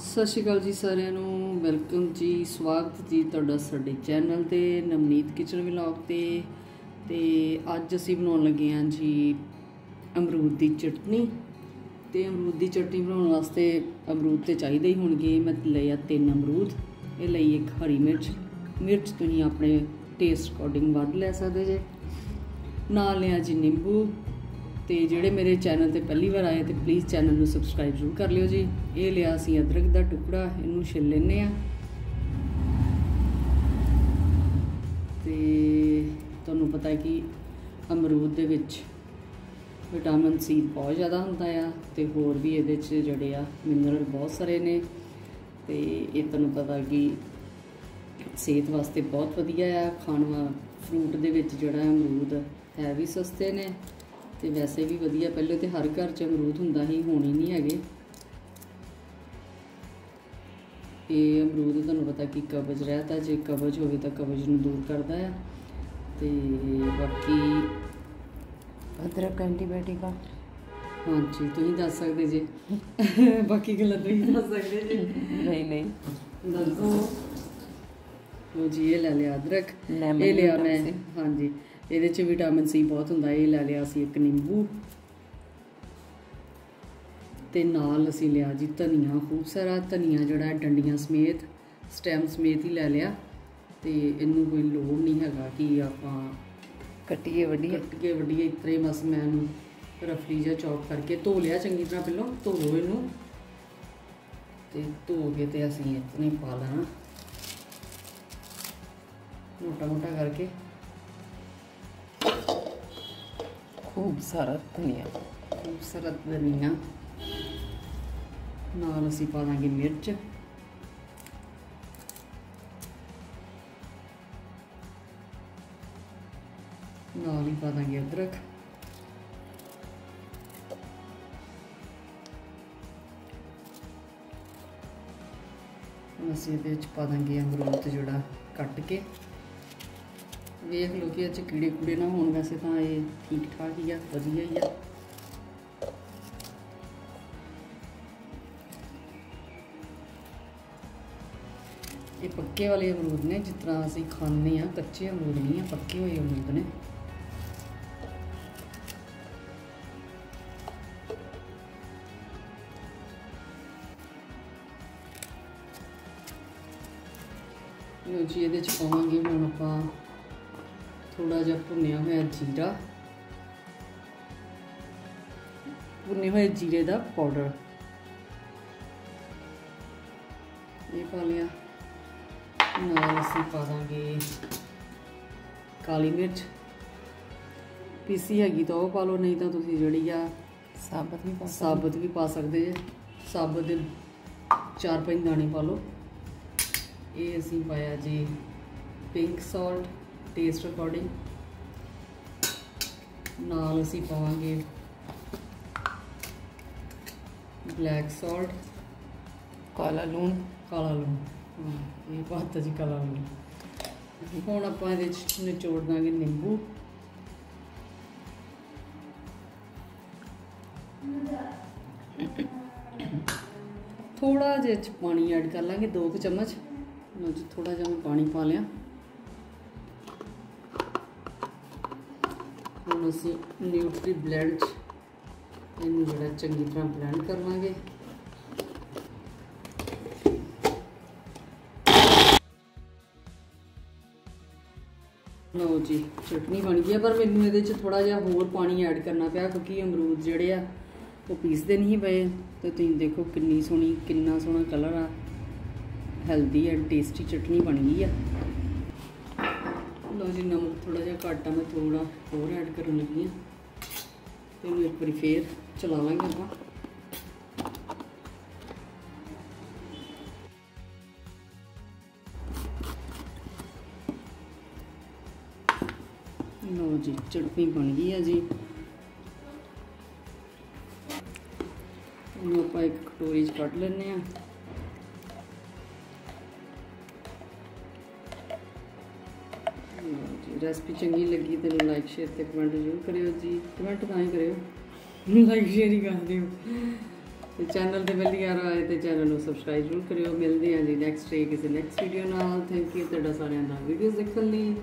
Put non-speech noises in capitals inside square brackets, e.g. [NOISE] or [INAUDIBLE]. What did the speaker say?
ਸਤਿ ਸ਼੍ਰੀ ਅਕਾਲ ਜੀ ਸਾਰਿਆਂ ਨੂੰ। ਵੈਲਕਮ ਜੀ, ਸਵਾਗਤ ਜੀ ਤੁਹਾਡਾ ਸਾਡੇ ਚੈਨਲ ਤੇ, ਨਵਨੀਤ ਕਿਚਨ ਵਲੌਗ ਤੇ। ਤੇ ਅੱਜ ਅਸੀਂ ਬਣਾਉਣ ਲੱਗੇ ਹਾਂ ਜੀ ਅਮਰੂਦ ਦੀ ਚਟਨੀ। ਤੇ ਅਮਰੂਦ ਦੀ ਚਟਨੀ ਬਣਾਉਣ ਵਾਸਤੇ ਅਮਰੂਦ ਤੇ ਚਾਹੀਦੇ ਹੀ ਹੋਣਗੇ। ਮੈਂ ਲਿਆ ਤਿੰਨ ਅਮਰੂਦ। ਇਹ ਲਈ ਇੱਕ ਹਰੀ ਮਿਰਚ। ਮਿਰਚ ਤੁਸੀਂ ਆਪਣੇ ਟੇਸਟ ਅਕੋਰਡਿੰਗ ਵੱਧ ਲੈ ਸਕਦੇ ਜੇ। ਨਾਲ ਲਿਆ ਜੀ ਨਿੰਬੂ। ਤੇ ਜਿਹੜੇ ਮੇਰੇ ਚੈਨਲ ਤੇ ਪਹਿਲੀ ਵਾਰ ਆਏ ਤੇ ਪਲੀਜ਼ ਚੈਨਲ ਨੂੰ ਸਬਸਕ੍ਰਾਈਬ ਜ਼ਰੂਰ ਕਰ ਲਿਓ ਜੀ। ਇਹ ਲਿਆ ਅਸੀਂ ਅਦਰਕ ਦਾ ਟੁਕੜਾ, ਇਹਨੂੰ ਛਿੱਲ ਲੈਨੇ ਆ ਤੇ ਤੁਹਾਨੂੰ ਪਤਾ ਹੈ ਕਿ ਅਮਰੂਦ ਦੇ ਵਿੱਚ ਵਿਟਾਮਿਨ ਸੀ ਬਹੁਤ ਜ਼ਿਆਦਾ ਹੁੰਦਾ ਆ ਤੇ ਹੋਰ ਵੀ ਇਹਦੇ 'ਚ ਜਿਹੜੇ ਆ ਮਿਨਰਲ ਬਹੁਤ ਸਾਰੇ ਨੇ। ਤੇ ਇਹ ਤੁਹਾਨੂੰ ਪਤਾ ਕਿ ਸਿਹਤ ਵਾਸਤੇ ਬਹੁਤ ਵਧੀਆ ਆ। ਖਾਣ ਵਾਲਾ ਫਰੂਟ ਦੇ ਵਿੱਚ ਜਿਹੜਾ ਅਮਰੂਦ ਹੈ ਵੀ ਸਸਤੇ ਨੇ। ਤੇ ਵੈਸੇ ਵੀ ਵਧੀਆ ਪਹਿਲੇ ਤੇ ਹਰ ਘਰ 'ਚ ਅਮਰੂਦ ਹੁੰਦਾ ਹੀ ਹੁਣ ਹੀ ਨਹੀਂ ਹੈਗੇ। ਇਹ ਅਮਰੂਦ ਤੁਹਾਨੂੰ ਪਤਾ ਕਿ ਕਬਜ਼ ਰਹਿਤਾ ਜੇ ਕਬਜ਼ ਹੋਵੇ ਤਾਂ ਕਬਜ਼ ਨੂੰ ਦੂਰ ਕਰਦਾ ਆ। ਤੇ ਬਾਕੀ ਅਦਰਕ ਐਂਟੀਬਾਇਓਟਿਕ ਆ। ਹਾਂਜੀ ਤੁਸੀਂ ਦੱਸ ਸਕਦੇ ਜੇ। [LAUGHS] ਬਾਕੀ ਗੱਲਾਂ ਤੁਸੀਂ ਦੱਸ ਸਕਦੇ ਜੇ। ਨਹੀਂ ਨਹੀਂ। ਦੱਸੋ। ਉਹ ਜੀ ਇਹ ਲੈ ਲਿਆ ਅਦਰਕ। ਇਹ ਲਿਆ ਮੈਂ। ਹਾਂਜੀ। ਇਹਦੇ ਚ ਵਿਟਾਮਿਨ ਸੀ ਬਹੁਤ ਹੁੰਦਾ ਇਹ ਲੈ ਲਿਆ ਸੀ ਇੱਕ ਨਿੰਬੂ। ਤੇ ਨਾਲ ਅਸੀਂ ਲਿਆ ਜੀ ਧਨੀਆ ਖੂਬ ਸਾਰਾ ਧਨੀਆ ਜਿਹੜਾ ਡੰਡੀਆਂ ਸਮੇਤ ਸਟੈਮ ਸਮੇਤ ਹੀ ਲੈ ਲਿਆ। ਤੇ ਇਹਨੂੰ ਕੋਈ ਲੋੜ ਨਹੀਂ ਹੈਗਾ ਕਿ ਆਪਾਂ ਕੱਟੀਏ ਵਧੀਆ। ਕੱਟ ਕੇ ਵੱਡੀਏ ਇਤਰੇ ਬਸ ਮੈਂ ਇਹਨੂੰ ਰਫਲੀ ਜਿਹਾ ਚੌਪ ਕਰਕੇ ਧੋ ਲਿਆ ਚੰਗੀ ਤਰ੍ਹਾਂ ਪਹਿਲਾਂ ਧੋ ਇਹਨੂੰ। ਤੇ ਧੋ ਕੇ ਤੇ ਅਸੀਂ ਇਤਨੇ ਪਾ ਲੈਣਾ। ਮੋਟਾ ਮੋਟਾ ਕਰਕੇ। ਖੂਬ ਸਾਰਾ ਧਨੀਆ। ਖੂਬਸੂਰਤ ਧਨੀਆ। ਨਾਲ ਅਸੀਂ ਪਾ ਦਾਂਗੇ ਮਿਰਚ। ਨਾਲ ਹੀ ਪਾ ਦਾਂਗੇ ਅਦਰਕ ਅਸੀਂ ਇਹਦੇ ਵਿੱਚ ਪਾ ਦਾਂਗੇ ਅਮਰੂਦ ਜਿਹੜਾ ਕੱਟ ਕੇ। ਵੇਖ ਲਓ ਕਿ ਇਹ 'ਚ ਕੀੜੇ ਕੂੜੇ ਨਾ ਹੋਣ, ਵੈਸੇ ਤਾਂ ਇਹ ਠੀਕ ਠਾਕ ਹੀ ਆ, ਵਧੀਆ ਹੀ ਆ। ਇਹ ਪੱਕੇ ਵਾਲੇ ਅਮਰੂਦ ਨੇ, ਜਿਸ ਤਰ੍ਹਾਂ ਅਸੀਂ ਖਾਂਦੇ ਆ ਕੱਚੇ ਅਮਰੂਦ ਨਹੀਂ ਆ, ਪੱਕੇ ਹੋਏ ਅਮਰੂਦ ਨੇ। ਲੋ ਜੀ, ਇਹਦੇ ਚ ਪਾਵਾਂਗੇ ਹੁਣ ਆਪਾਂ ਥੋੜਾ ਜਿਹਾ ਭੁੰਨਿਆ ਹੋਇਆ ਜੀਰਾ। ਭੁੰਨੇ ਹੋਏ ਜੀਰੇ ਦਾ ਪਾਊਡਰ ਇਹ ਪਾ ਲਿਆ। ਨਾਲ ਅਸੀਂ ਪਾ ਦਾਂਗੇ ਕਾਲੀ ਮਿਰਚ। ਪੀਸੀ ਹੈਗੀ ਤਾਂ ਉਹ ਪਾ ਲਓ ਨਹੀਂ ਤਾਂ ਤੁਸੀਂ ਜਿਹੜੀ ਆ ਸਾਬਤ ਵੀ ਪਾ ਸਾਬਤ ਵੀ ਪਾ ਸਕਦੇ ਜੇ। ਸਾਬਤ ਦੇ ਚਾਰ ਪੰਜ ਦਾਣੇ ਪਾ ਲਓ। ਇਹ ਅਸੀਂ ਪਾਇਆ ਜੀ ਪਿੰਕ ਸਾਲਟ ਟੇਸਟ ਅਕੋਰਡਿੰਗ ਨਾਲ ਅਸੀਂ ਪਾਵਾਂਗੇ ਬਲੈਕ ਸਾਲਟ ਕਾਲਾ ਲੂਣ। ਕਾਲਾ ਲੂਣ। ਇਹ ਪਾਤਾ ਜੀ ਕਾਲਾ ਲੂਣ। ਹੁਣ ਆਪਾਂ ਇਹਦੇ ਚ ਨਿਚੋੜ ਦਾਂਗੇ ਨਿੰਬੂ। ਥੋੜਾ ਜਿਹਾ ਚ ਪਾਣੀ ਐਡ ਕਰ ਲਾਂਗੇ 2 ਕੁ ਚਮਚ। ਲਓ ਜੀ ਥੋੜਾ ਜਿਹਾ ਮੈਂ ਪਾਣੀ ਪਾ ਲਿਆ। ਹੁਣ ਅਸੀਂ ਨਿਊਟਰੀ ਬਲੈਂਡ ਚ ਇਹਨੂੰ ਜਿਹੜਾ ਚੰਗੀ ਤਰ੍ਹਾਂ ਬਲੈਂਡ ਕਰ ਲਾਂਗੇ ਲਓ ਜੀ, ਚਟਨੀ ਬਣ ਗਈ ਆ, ਪਰ ਮੈਨੂੰ ਇਹਦੇ ਚ ਥੋੜਾ ਜਿਹਾ ਹੋਰ ਪਾਣੀ ਐਡ ਕਰਨਾ ਪਿਆ, ਕਿਉਂਕਿ ਅਮਰੂਦ ਜਿਹੜੇ ਆ, ਉਹ ਪੀਸਦੇ ਨਹੀਂ ਪਏ। ਤੇ ਤੁਸੀਂ ਦੇਖੋ ਕਿੰਨੀ ਸੋਹਣੀ, ਕਿੰਨਾ ਸੋਹਣਾ ਕਲਰ ਆ। ਹੈਲਦੀ ਐਂਡ ਟੇਸਟੀ ਚਟਨੀ ਬਣ ਗਈ ਆ। ਲਓ ਜੀ, ਨਮਕ ਥੋੜਾ ਜਿਹਾ ਘੱਟ ਆ, ਮੈਂ ਥੋੜਾ ਹੋਰ ਐਡ ਕਰਨ ਲੱਗੀ ਹਾਂ। ਤੇ ਇਹਨੂੰ ਇੱਕ ਵਾਰੀ ਫੇਰ ਚਲਾਵਾਂਗੇ ਆਪਾਂ। ਲਓ ਜੀ, ਚਟਨੀ ਬਣ ਗਈ ਆ ਜੀ। ਇਹਨੂੰ ਆਪਾਂ ਇੱਕ ਕਟੋਰੀ 'ਚ ਕੱਢ ਲੈਂਦੇ ਆ ਰੈਸਪੀ ਚੰਗੀ ਲੱਗੀ ਤੇ ਲਾਈਕ ਸ਼ੇਅਰ ਤੇ ਕਮੈਂਟ ਜ਼ਰੂਰ ਕਰਿਓ ਜੀ। ਕਮੈਂਟ ਤਾਂ ਹੀ ਕਰਿਓ। ਲਾਈਕ ਸ਼ੇਅਰ ਹੀ ਕਰ ਦਿਓ। ਤੇ ਚੈਨਲ ਤੇ ਪਹਿਲੀ ਵਾਰ ਆਏ ਤੇ ਚੈਨਲ ਨੂੰ ਸਬਸਕ੍ਰਾਈਬ ਜ਼ਰੂਰ ਕਰਿਓ। ਮਿਲਦੇ ਹਾਂ ਜੀ ਨੈਕਸਟ ਡੇ ਕਿਸੇ ਨੈਕਸਟ ਵੀਡੀਓ ਨਾਲ। ਥੈਂਕ ਯੂ ਤੁਹਾਡਾ ਸਾਰਿਆਂ ਦਾ ਵੀਡੀਓਜ਼ ਦੇਖਣ ਲਈ।